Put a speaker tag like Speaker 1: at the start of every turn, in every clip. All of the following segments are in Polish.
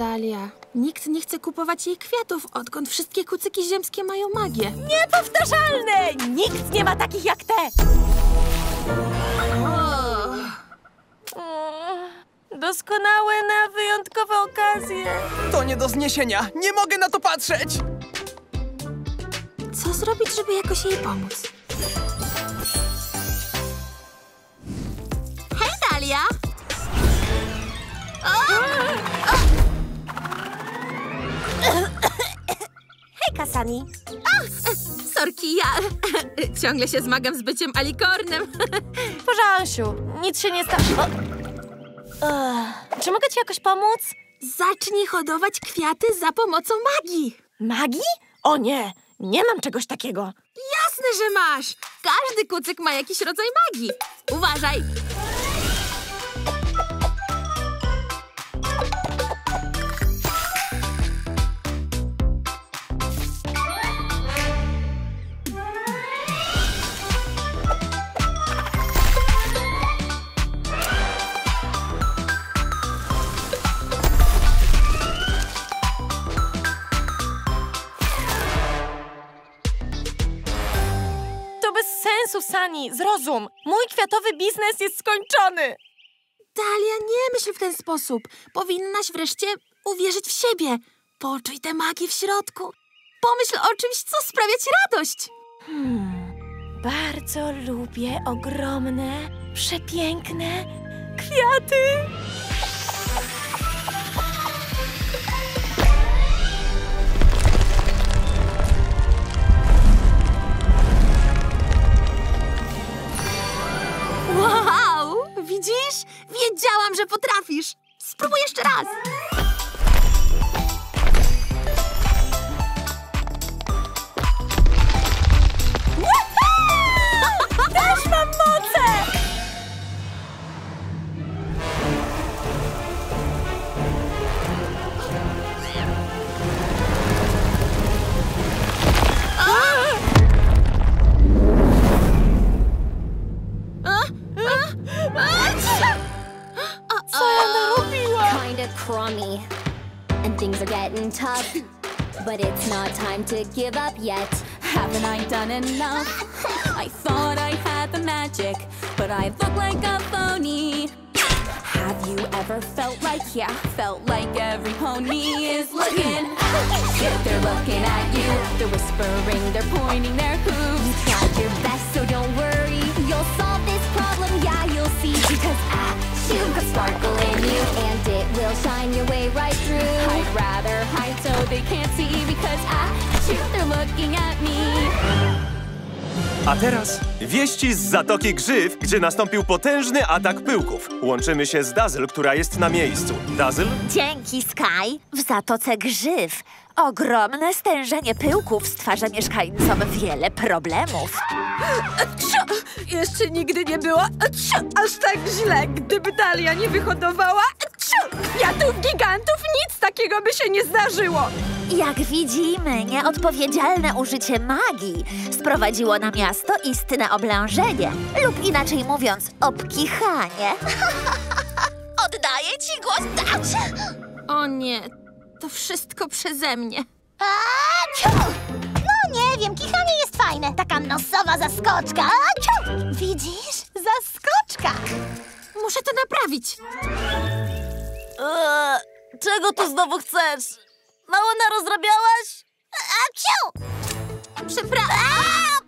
Speaker 1: Dalia. Nikt nie chce kupować jej kwiatów, odkąd wszystkie kucyki ziemskie mają magię.
Speaker 2: Niepowtarzalne! Nikt nie ma takich jak te! Doskonałe na wyjątkowe okazje.
Speaker 3: To nie do zniesienia! Nie mogę na to patrzeć!
Speaker 1: Co zrobić, żeby jakoś jej pomóc? Hej, Dalia!
Speaker 2: Hej, Kasani.
Speaker 1: Sorki, ja ciągle się zmagam z byciem alikornem.
Speaker 2: Pożalsiu, nic się nie stało. Czy mogę ci jakoś pomóc?
Speaker 1: Zacznij hodować kwiaty za pomocą magii.
Speaker 2: Magii? O nie, nie mam czegoś takiego.
Speaker 1: Jasne, że masz. Każdy kucyk ma jakiś rodzaj magii. Uważaj.
Speaker 2: Zrozum. Mój kwiatowy biznes jest skończony.
Speaker 1: Dalia, nie myśl w ten sposób. Powinnaś wreszcie uwierzyć w siebie. Poczuj tę magię w środku. Pomyśl o czymś, co sprawia ci radość.
Speaker 2: Bardzo lubię ogromne, przepiękne kwiaty.
Speaker 4: Yes! To give up yet.
Speaker 5: Haven't I done enough? I thought I had the magic, but I look like a phony. Have you ever felt like, yeah, felt like every pony is looking you? They're looking at you, they're whispering, they're pointing their hooves.
Speaker 4: Tried your best, so don't worry. You'll solve this problem, yeah, you'll see. Because I, you've got sparkle in you. And it will shine your way right through.
Speaker 5: I'd rather hide so they can't see because I, they're looking at me.
Speaker 6: A teraz wieści z Zatoki Grzyw, gdzie nastąpił potężny atak pyłków. Łączymy się z Dazyl, która jest na miejscu. Dazyl?
Speaker 7: Dzięki, Sky, w Zatoce Grzyw. Ogromne stężenie pyłków stwarza mieszkańcom wiele problemów.
Speaker 1: Jeszcze nigdy nie było aż tak źle, gdyby Dalia nie wyhodowała kwiatów gigantów. Nic takiego by się nie zdarzyło.
Speaker 7: Jak widzimy, nieodpowiedzialne użycie magii sprowadziło na miasto istne oblężenie, lub inaczej mówiąc, obkichanie. Oddaję ci głos!
Speaker 1: O nie, to wszystko przeze mnie.
Speaker 8: No nie wiem, kichanie jest fajne. Taka nosowa zaskoczka. Widzisz? Zaskoczka.
Speaker 1: Muszę to naprawić.
Speaker 2: Eee, czego tu znowu chcesz? Mało narozrabiałaś?
Speaker 8: A, ciu!
Speaker 1: Przepraszam.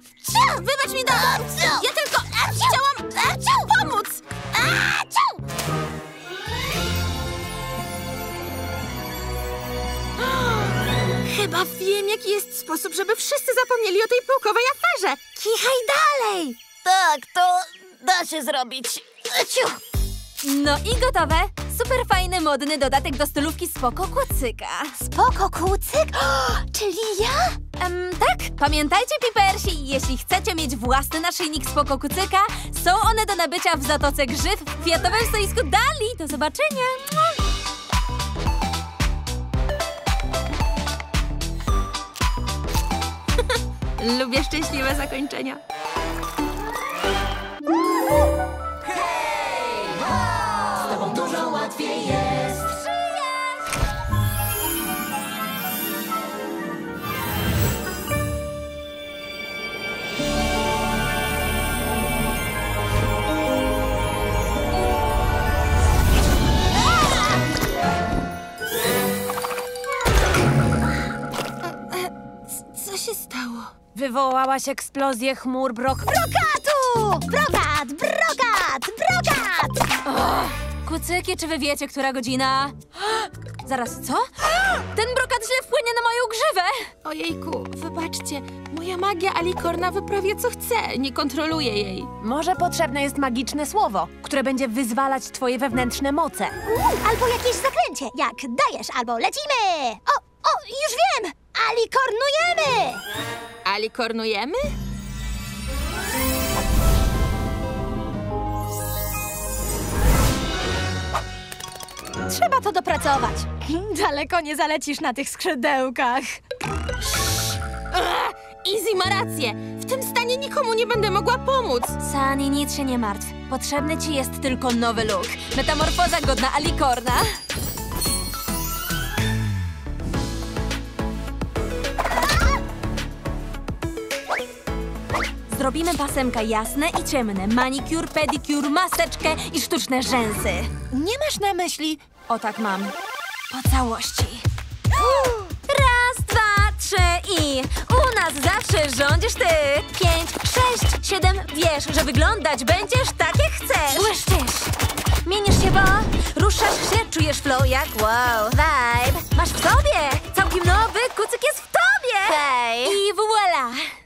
Speaker 1: Wybacz mi, Dalia. Ja tylko chciałam pomóc.
Speaker 8: A,
Speaker 1: Chyba wiem, jaki jest sposób, żeby wszyscy zapomnieli o tej pyłkowej aferze. Kichaj dalej.
Speaker 2: Tak, to da się zrobić. Ciu!
Speaker 5: No i gotowe! Super fajny, modny dodatek do stylówki Spoko Kucyka.
Speaker 8: Spoko, kucyk? O, czyli ja?
Speaker 5: Em, tak, pamiętajcie, pipersi, jeśli chcecie mieć własny naszyjnik Spoko Kucyka, są one do nabycia w Zatoce Grzyw w kwiatowym stoisku Dali. Do zobaczenia!
Speaker 1: Lubię szczęśliwe zakończenia.
Speaker 9: Wywołałaś eksplozję chmur brok...
Speaker 8: Brokatu! Brokat! Brokat! Brokat!
Speaker 10: Kucyki, czy wy wiecie, która godzina? Zaraz, co? Ten brokat źle wpłynie na moją grzywę!
Speaker 1: Ojejku, wybaczcie, moja magia Alikorna wyprawia co chce, nie kontroluje jej.
Speaker 9: Może potrzebne jest magiczne słowo, które będzie wyzwalać twoje wewnętrzne moce.
Speaker 8: U, albo jakieś zaklęcie, jak dajesz, albo lecimy! O, o, już wiem! Alikornujemy!
Speaker 1: Alikornujemy?
Speaker 8: Trzeba to dopracować. Daleko nie zalecisz na tych skrzydełkach.
Speaker 1: Izzy ma rację, w tym stanie nikomu nie będę mogła pomóc.
Speaker 10: Sani, nic się nie martw. Potrzebny ci jest tylko nowy look. Metamorfoza godna Alikorna. Zrobimy pasemka jasne i ciemne, manikur, pedikur, maseczkę i sztuczne rzęsy.
Speaker 9: Nie masz na myśli...
Speaker 10: O tak mam. Po całości. Raz, dwa, trzy i u nas zawsze rządzisz ty. Pięć, sześć, siedem, wiesz, że wyglądać będziesz tak jak chcesz. Błyszczysz. Mienisz się, bo ruszasz się, czujesz flow jak wow. Vibe masz w sobie. Całkiem nowy kucyk jest w tobie.
Speaker 7: Hej!
Speaker 10: I voila.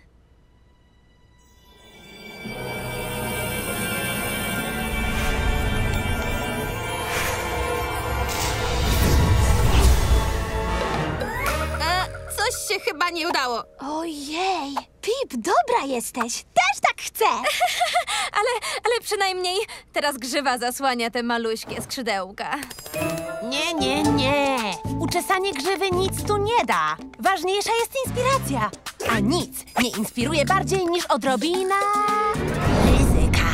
Speaker 1: Coś się chyba nie udało.
Speaker 8: Ojej, Pip, dobra jesteś. Też tak chcę.
Speaker 10: Ale, ale przynajmniej teraz grzywa zasłania te maluśkie skrzydełka.
Speaker 9: Nie, nie, nie. Uczesanie grzywy nic tu nie da. Ważniejsza jest inspiracja. A nic nie inspiruje bardziej niż odrobina ryzyka.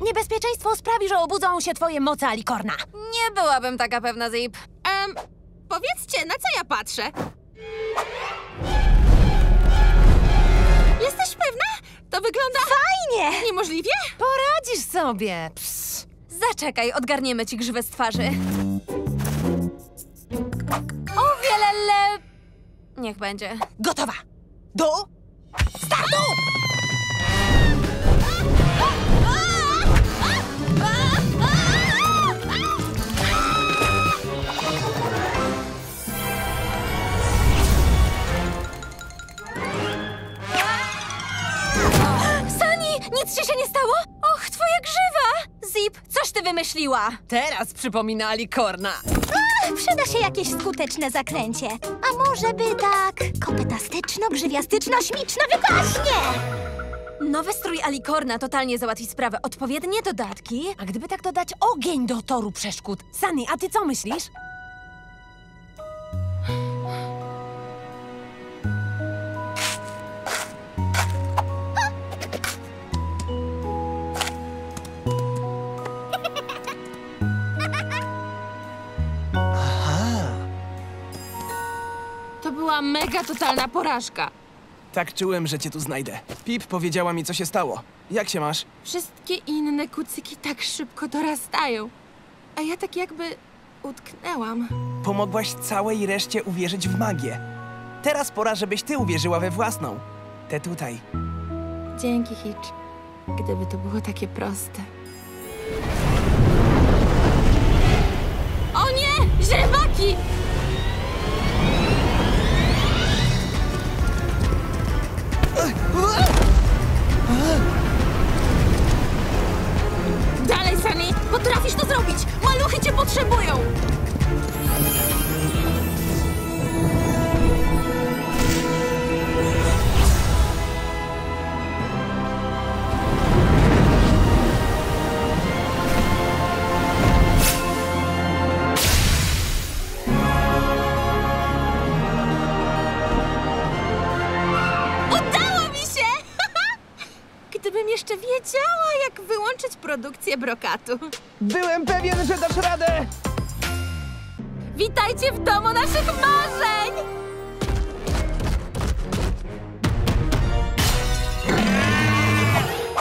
Speaker 9: Niebezpieczeństwo sprawi, że obudzą się twoje moce Alikorna.
Speaker 10: Nie byłabym taka pewna, Zip.
Speaker 1: Em, powiedzcie, na co ja patrzę? Jesteś pewna? To wygląda...
Speaker 8: Fajnie.
Speaker 1: Niemożliwie?
Speaker 9: Poradzisz sobie. Psz.
Speaker 10: Zaczekaj, odgarniemy ci grzywę z twarzy. O wiele le... Niech będzie.
Speaker 9: Gotowa. Do startu!
Speaker 10: Nic ci się nie stało? Och, twoja grzywa! Zip, coś ty wymyśliła?
Speaker 9: Teraz przypomina Alikorna.
Speaker 8: Przyda się jakieś skuteczne zaklęcie. A może by tak kopetastyczno, grzywiastyczno, śmiczno, wypaśnie!
Speaker 10: Nowy strój Alikorna totalnie załatwi sprawę. Odpowiednie dodatki.
Speaker 9: A gdyby tak dodać ogień do toru przeszkód? Sani, a ty co myślisz?
Speaker 1: Była mega totalna porażka.
Speaker 3: Tak czułem, że cię tu znajdę. Pip powiedziała mi, co się stało. Jak się masz?
Speaker 1: Wszystkie inne kucyki tak szybko dorastają. A ja tak jakby utknęłam.
Speaker 3: Pomogłaś całej reszcie uwierzyć w magię. Teraz pora, żebyś ty uwierzyła we własną. Te tutaj.
Speaker 1: Dzięki, Hitch. Gdyby to było takie proste. Brokatu.
Speaker 3: Byłem pewien, że dasz radę!
Speaker 1: Witajcie w domu naszych marzeń!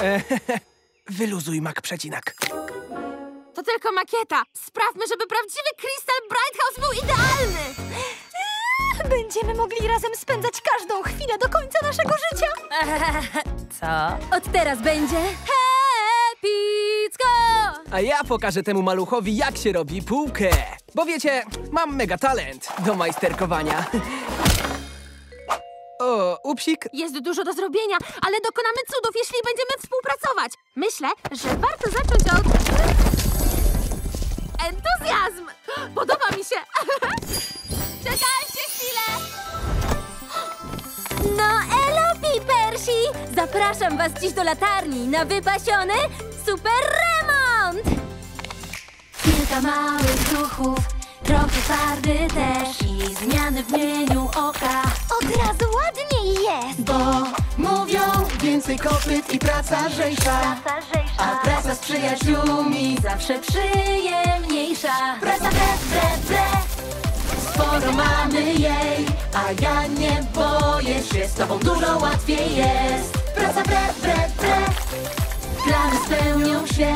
Speaker 3: Wyluzuj mak przecinak.
Speaker 1: To tylko makieta. Sprawmy, żeby prawdziwy Crystal Bright House był idealny!
Speaker 8: Będziemy mogli razem spędzać każdą chwilę do końca naszego życia.
Speaker 9: Co?
Speaker 10: Od teraz będzie epicko!
Speaker 3: A ja pokażę temu maluchowi, jak się robi półkę. Bo wiecie, mam mega talent do majsterkowania. O, upsik,
Speaker 1: Jest dużo do zrobienia, ale dokonamy cudów, jeśli będziemy współpracować. Myślę, że warto zacząć od... Entuzjazm! Podoba mi się! Czekajcie chwilę!
Speaker 10: No elo, Pipersi! Zapraszam was dziś do latarni na wypasiony super remont! Kilka małych duchów, trochę farby też i zmiany w mieniu oka.
Speaker 8: Od razu ładniej jest.
Speaker 11: Bo mówią więcej kopyt i praca lżejsza A praca z przyjaciółmi
Speaker 10: Zawsze przyjemniejsza.
Speaker 11: Praca bre, bre Sporo mamy jej A ja nie boję się Z tobą dużo łatwiej jest Praca bre, bre, bre Plany spełnią się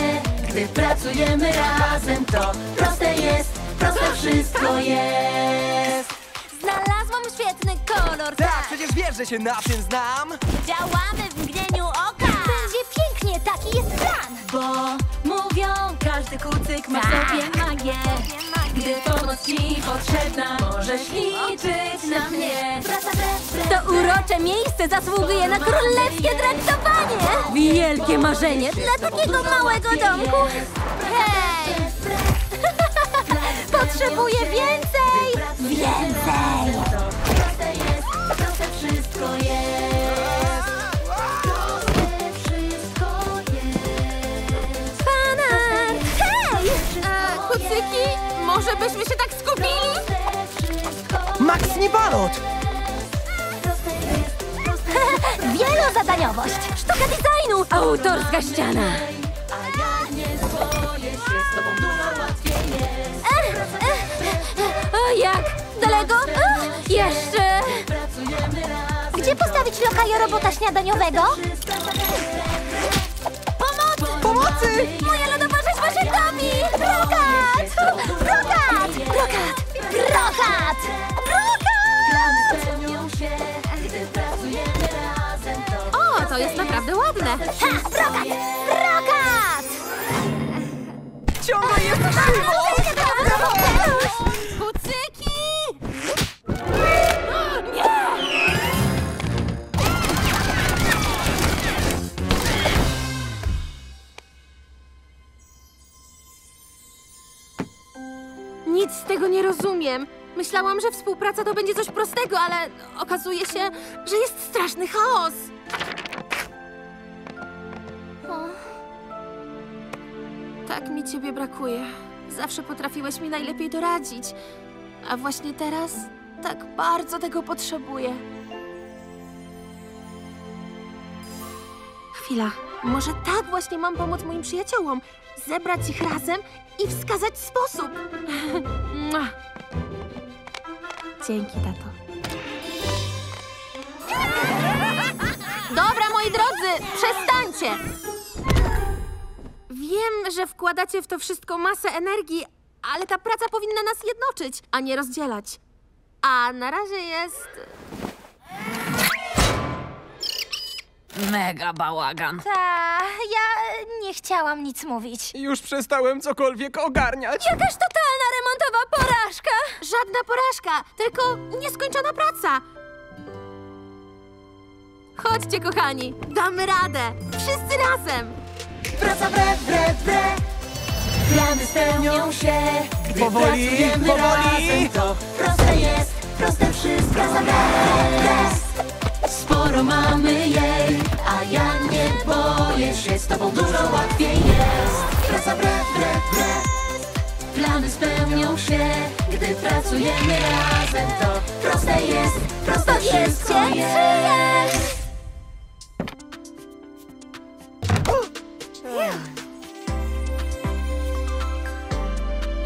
Speaker 11: Gdy pracujemy razem To proste jest Proste wszystko jest
Speaker 10: Znalazłam świetny kolor,
Speaker 3: tak, przecież wiesz, że się na tym znam.
Speaker 10: Działamy w!
Speaker 8: Będzie pięknie, taki jest plan.
Speaker 10: Bo mówią, każdy kucyk ma w sobie magię. Gdy pomoc ci potrzebna, możesz liczyć na mnie. To urocze miejsce zasługuje na królewskie traktowanie. Wielkie marzenie dla takiego małego domku. Hej!
Speaker 8: Potrzebuję więcej. Więcej.
Speaker 11: Proste jest, proste wszystko jest.
Speaker 1: Może byśmy się tak skupili?
Speaker 3: Max Nibalot!
Speaker 8: Wielozadaniowość.
Speaker 10: Sztuka designu! Autorska ściana!
Speaker 11: A ja nie boję się, z tobą dużo łatwiej jest.
Speaker 10: O, jak? Daleko? Jeszcze!
Speaker 8: Gdzie postawić lokaja robota śniadaniowego?
Speaker 10: Pomocy!
Speaker 3: Pomocy!
Speaker 10: Moja lodowa
Speaker 8: Brokat! Brokat!
Speaker 11: Spełnią się, gdy pracujemy razem. To
Speaker 1: O, to jest naprawdę ładne.
Speaker 8: Ha! Brokat! Brokat!
Speaker 3: Ciągle jest krzywo!
Speaker 1: Kucyki! Nic z tego nie rozumiem. Myślałam, że współpraca to będzie coś prostego, ale okazuje się, że jest straszny chaos. O. Tak mi ciebie brakuje. Zawsze potrafiłeś mi najlepiej doradzić. A właśnie teraz tak bardzo tego potrzebuję. Chwila. Może tak właśnie mam pomóc moim przyjaciołom. Zebrać ich razem i wskazać sposób. Dzięki, tato. Dobra, moi drodzy, przestańcie! Wiem, że wkładacie w to wszystko masę energii, ale ta praca powinna nas jednoczyć, a nie rozdzielać. A na razie jest.
Speaker 9: Mega bałagan.
Speaker 8: Ta, ja nie chciałam nic mówić.
Speaker 3: Już przestałem cokolwiek ogarniać.
Speaker 10: Jakaż totalna remontowa porażka!
Speaker 1: Żadna porażka, tylko nieskończona praca. Chodźcie, kochani, damy radę. Wszyscy razem.
Speaker 11: praca bre, bre, bre Plany spełnią się, gdy
Speaker 3: Powoli,
Speaker 11: pracujemy
Speaker 3: powoli.
Speaker 11: razem To proste jest, proste wszystko bre Sporo mamy jej, a ja nie boję się. Z tobą dużo łatwiej jest. Praca bre, bre, bre Plany spełnią się, gdy pracujemy razem. To proste jest, proste wszystko jest.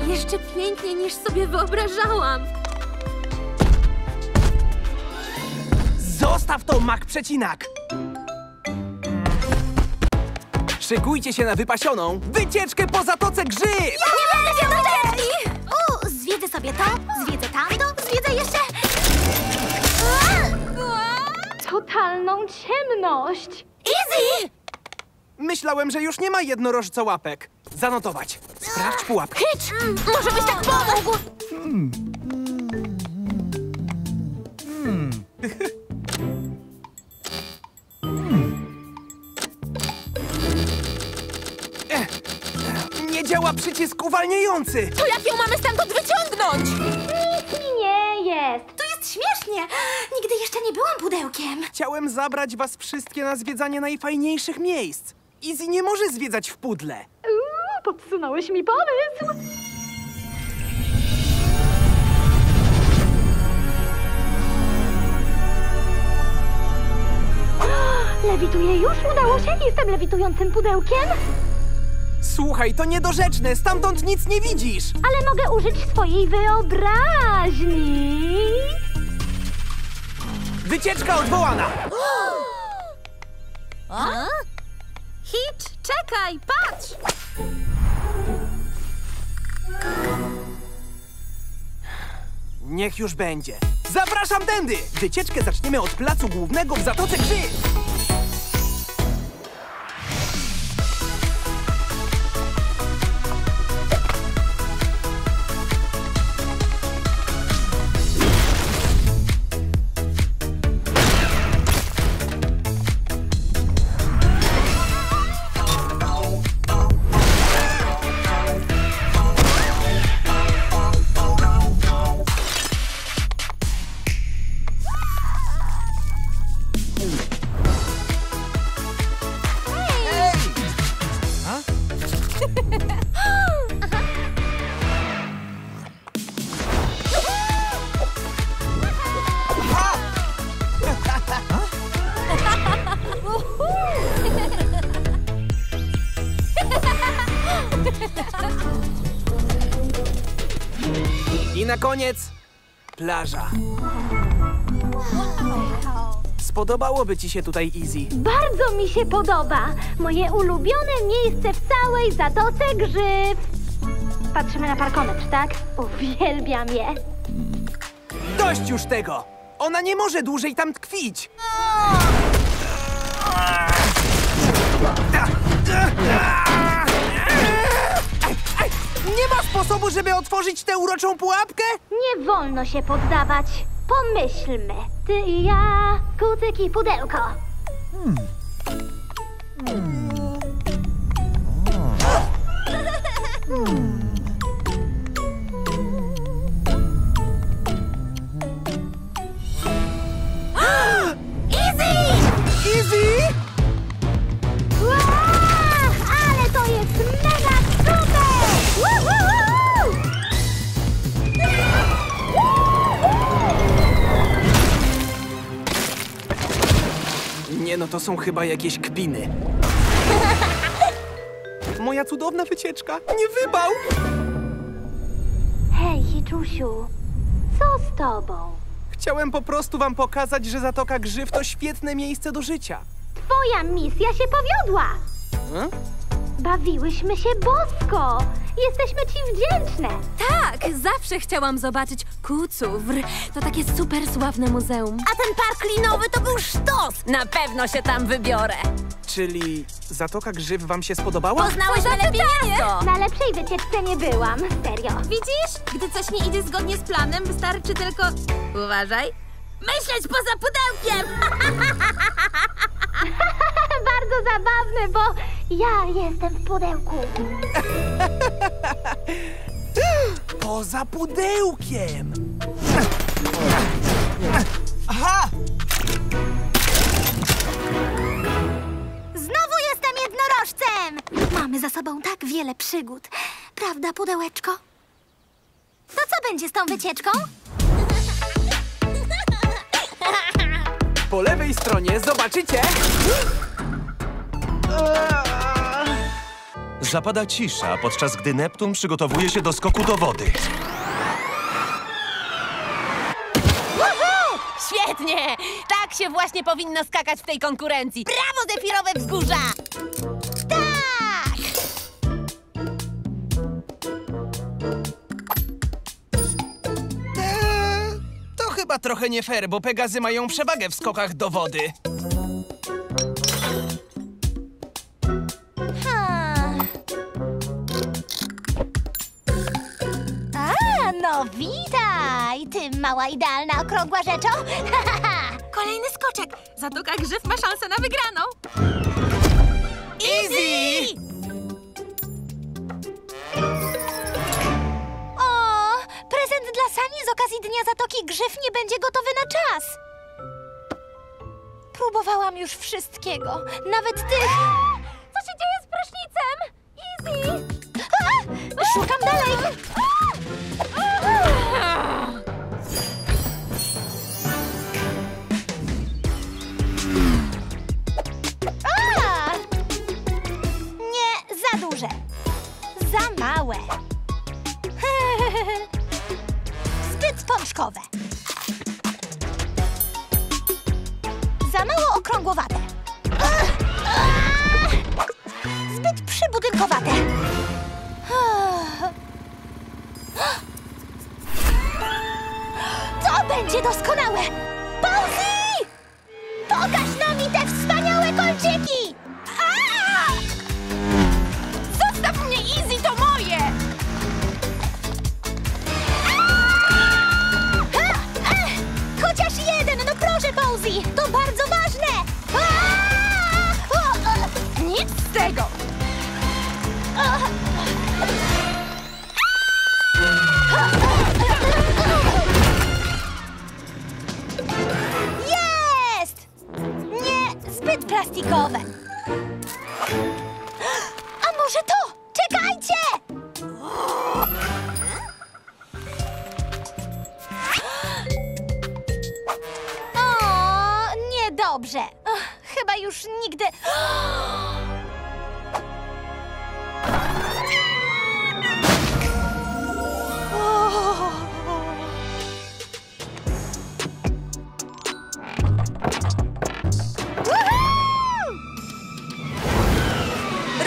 Speaker 1: Jeszcze piękniej niż sobie wyobrażałam.
Speaker 3: Zostaw to, Mak Przecinak! Szykujcie się na wypasioną wycieczkę po Zatoce Grzyb!
Speaker 8: Nie będę U, zwiedzę sobie to, zwiedzę tamto, zwiedzę jeszcze... ciemność.
Speaker 1: Easy!
Speaker 3: Myślałem, że już nie ma jednorożcołapek. Zanotować. Sprawdź pułapkę.
Speaker 1: Hitch, może byś tak pomógł?
Speaker 3: Nie działa przycisk uwalniający.
Speaker 1: To jak ją mamy stamtąd wyciągnąć?
Speaker 8: Nic mi nie jest.
Speaker 1: To jest śmiesznie. Nigdy jeszcze nie byłam pudełkiem.
Speaker 3: Chciałem zabrać was wszystkie na zwiedzanie najfajniejszych miejsc. Izzy nie może zwiedzać w pudle.
Speaker 8: Uuu, podsunąłeś mi pomysł. Lewituję już? Udało się? Jestem lewitującym pudełkiem?
Speaker 3: Słuchaj, to niedorzeczne. Stamtąd nic nie widzisz.
Speaker 8: Ale mogę użyć swojej wyobraźni.
Speaker 3: Wycieczka odwołana.
Speaker 1: Hitch, czekaj, patrz!
Speaker 3: Niech już będzie. Zapraszam tędy! Wycieczkę zaczniemy od placu głównego w Zatoce Grzyw. Spodobałoby ci się tutaj Easy.
Speaker 8: Bardzo mi się podoba. Moje ulubione miejsce w całej Zatoce Grzyw. Patrzymy na parkometr, tak? Uwielbiam je.
Speaker 3: Dość już tego! Ona nie może dłużej tam tkwić! Nie ma sposobu, żeby otworzyć tę uroczą pułapkę?
Speaker 8: Nie wolno się poddawać. Pomyślmy. Ty i ja, kucyk i pudełko.
Speaker 3: Easy! Nie no, to są chyba jakieś kpiny. Moja cudowna wycieczka. Nie wybał!
Speaker 8: Hej, Hiczusiu, co z tobą?
Speaker 3: Chciałem po prostu wam pokazać, że Zatoka Grzyw to świetne miejsce do życia.
Speaker 8: Twoja misja się powiodła.
Speaker 3: Hmm?
Speaker 8: Bawiłyśmy się bosko. Jesteśmy ci wdzięczne.
Speaker 1: Tak, zawsze chciałam zobaczyć Kucówr. To takie super sławne muzeum. A ten park linowy to był sztos! Na pewno się tam wybiorę.
Speaker 3: Czyli Zatoka Grzyw wam się spodobała?
Speaker 1: Poznałeś lepiej miasto!
Speaker 8: Na lepszej wycieczce nie byłam, serio.
Speaker 1: Widzisz? Gdy coś nie idzie zgodnie z planem, wystarczy tylko... Uważaj. Myśleć poza pudełkiem!
Speaker 8: Bardzo zabawne, bo ja jestem w pudełku.
Speaker 3: Poza pudełkiem! Aha!
Speaker 8: Znowu jestem jednorożcem! Mamy za sobą tak wiele przygód. Prawda, pudełeczko? To co będzie z tą wycieczką?
Speaker 3: Po lewej stronie zobaczycie...
Speaker 6: Zapada cisza, podczas gdy Neptun przygotowuje się do skoku do wody.
Speaker 9: Świetnie! Tak się właśnie powinno skakać w tej konkurencji. Brawo, zefirowe wzgórza!
Speaker 3: chyba trochę nie fair, bo Pegazy mają przewagę w skokach do wody. Ha.
Speaker 8: A, no witaj, ty mała idealna okrągła rzeczą.
Speaker 10: Kolejny skoczek. Zatoka Grzyw ma szansę na wygraną.
Speaker 3: Easy!
Speaker 8: Sani z okazji Dnia Zatoki Grzyw nie będzie gotowy na czas. Próbowałam już wszystkiego, nawet tych... Co się dzieje z prysznicem? Easy! A! Szukam dalej! A! Nie, za duże. Za małe. Pączkowe. Za mało okrągłowate. Zbyt przybudynkowate. Chyba już nigdy...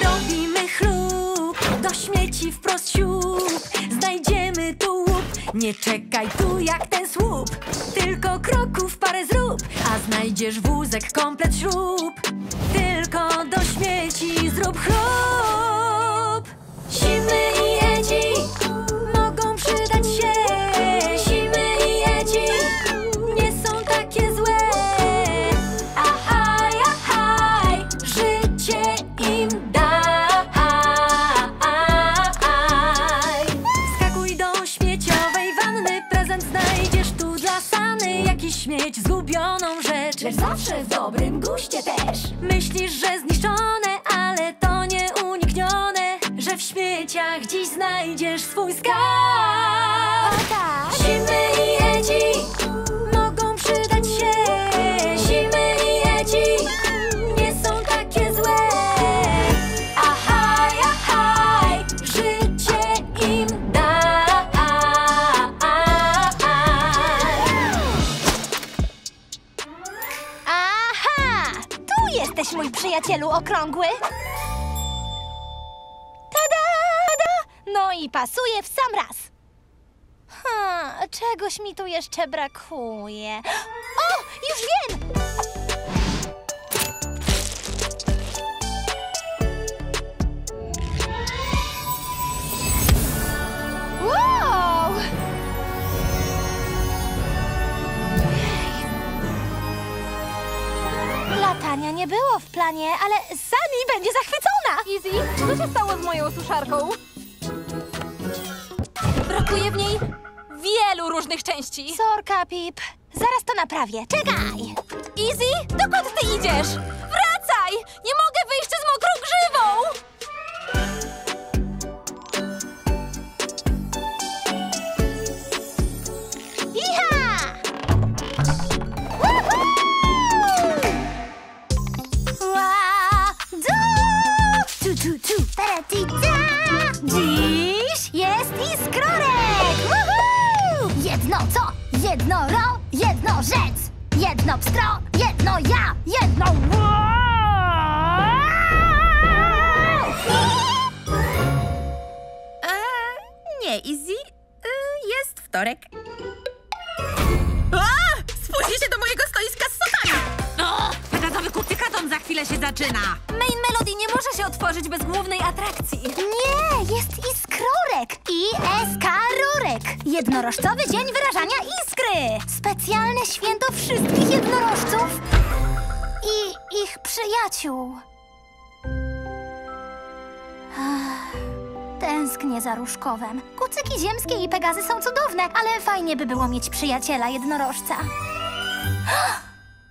Speaker 11: Robimy chlub, do śmieci wprost siup nie czekaj tu jak ten słup Tylko kroków parę zrób, a znajdziesz wózek, komplet śrub Tylko do śmieci zrób chlub. Simy i Jakiś śmieć, zgubioną rzecz. Lecz zawsze w dobrym guście też. Myślisz, że zniszczone, ale to nieuniknione Że w śmieciach dziś znajdziesz swój skarb
Speaker 8: przyjacielu okrągły. Tada! Tada! No i pasuje w sam raz. Hmm, czegoś mi tu jeszcze brakuje. O, już wiem! Nie było w planie, ale Sami będzie zachwycona!
Speaker 9: Easy, co się stało z moją suszarką?
Speaker 10: Brakuje w niej wielu różnych części.
Speaker 8: Sorka, Pip. Zaraz to naprawię. Czekaj!
Speaker 10: Easy, dokąd ty idziesz? Wracaj! Nie
Speaker 8: Jedno pstro, jedno ja, jedno wow!
Speaker 10: Nie, Easy. jest wtorek. Spóźnij się do mojego
Speaker 9: chwilę się zaczyna.
Speaker 10: Main Melody nie może się otworzyć bez głównej atrakcji.
Speaker 8: Nie, jest! Iskrorek i SK Rurek. Jednorożcowy Dzień Wyrażania Iskry. Specjalne święto wszystkich jednorożców i ich przyjaciół. Tęsknię za Różkowem. Kucyki ziemskie i Pegazy są cudowne, ale fajnie by było mieć przyjaciela jednorożca.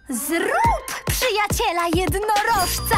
Speaker 8: Zrób przyjaciela jednorożca!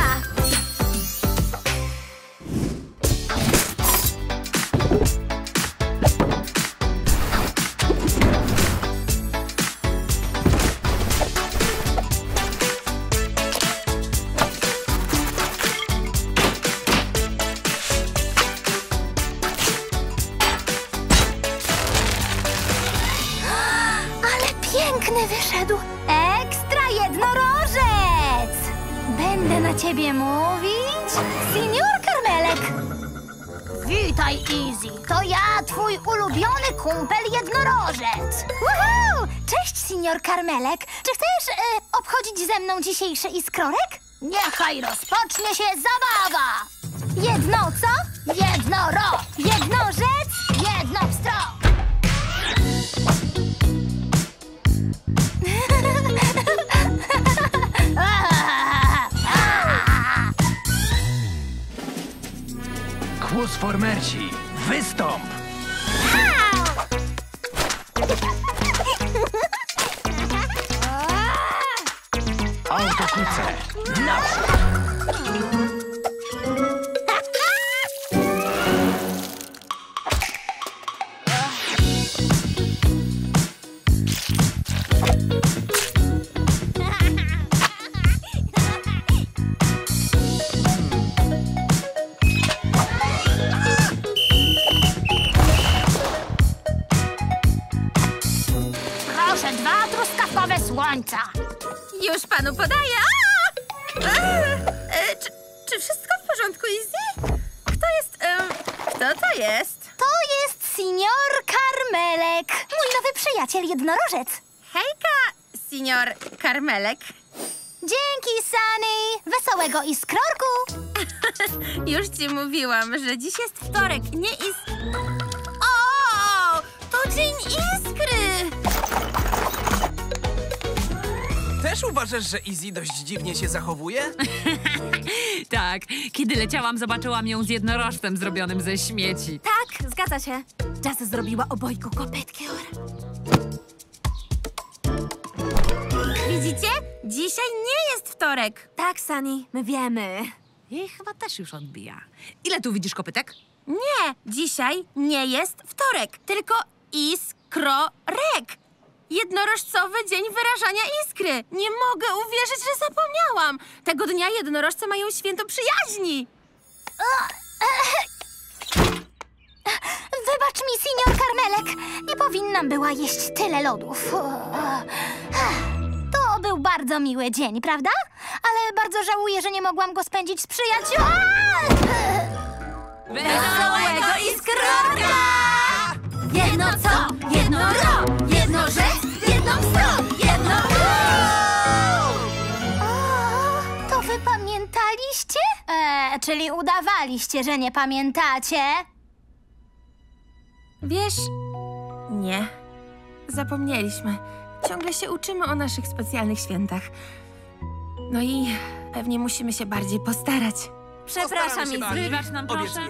Speaker 8: Ciebie mówić Senior Karmelek! Witaj, Easy! To ja, twój ulubiony kumpel jednorożec! Woohoo! Cześć, Senior Karmelek! Czy chcesz e, obchodzić ze mną dzisiejszy iskrorek? Niechaj rozpocznie się zabawa! Jedno co? Jedno ro! Jedno rzec! Jedno!
Speaker 3: Kłus formerci, wystąp! Autokuce, naprzód!
Speaker 1: Mówiłam, że dziś jest wtorek, nie is... O! To dzień iskry!
Speaker 3: Też uważasz, że Izzy dość dziwnie się zachowuje?
Speaker 12: Tak, kiedy leciałam, zobaczyłam ją z jednorożcem zrobionym ze śmieci.
Speaker 1: Tak, zgadza się. Jazz zrobiła obojku kopetkior. Widzicie? Dzisiaj nie jest wtorek. Tak, Sani, my wiemy.
Speaker 12: Jej chyba też już odbija. Ile tu widzisz kopytek?
Speaker 1: Nie, dzisiaj nie jest wtorek, tylko iskrorek. Jednorożcowy dzień wyrażania iskry. Nie mogę uwierzyć, że zapomniałam. Tego dnia jednorożce mają święto przyjaźni.
Speaker 8: Wybacz mi, senior Karmelek. Nie powinnam była jeść tyle lodów. Był bardzo miły dzień, prawda? Ale bardzo żałuję, że nie mogłam go spędzić z przyjaciółmi.
Speaker 1: Wesołego iskrorka! Jedno co? Jedno ro! Jedno rzec! Jedno wstro! Jedno
Speaker 8: O, to wy pamiętaliście? E, czyli udawaliście, że nie pamiętacie?
Speaker 1: Wiesz, nie. Zapomnieliśmy. Ciągle się uczymy o naszych specjalnych świętach. No i pewnie musimy się bardziej postarać.
Speaker 3: Postaramy się bardziej.
Speaker 12: Wybacz nam, proszę.
Speaker 3: Obiecuję.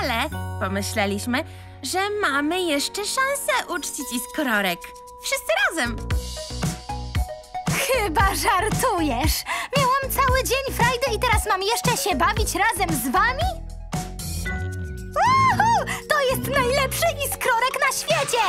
Speaker 1: Ale pomyśleliśmy, że mamy jeszcze szansę uczcić iskrorek. Wszyscy razem.
Speaker 8: Chyba żartujesz. Miałam cały dzień frajdę i teraz mam jeszcze się bawić razem z wami? Uhu! To jest najlepszy iskrorek na świecie!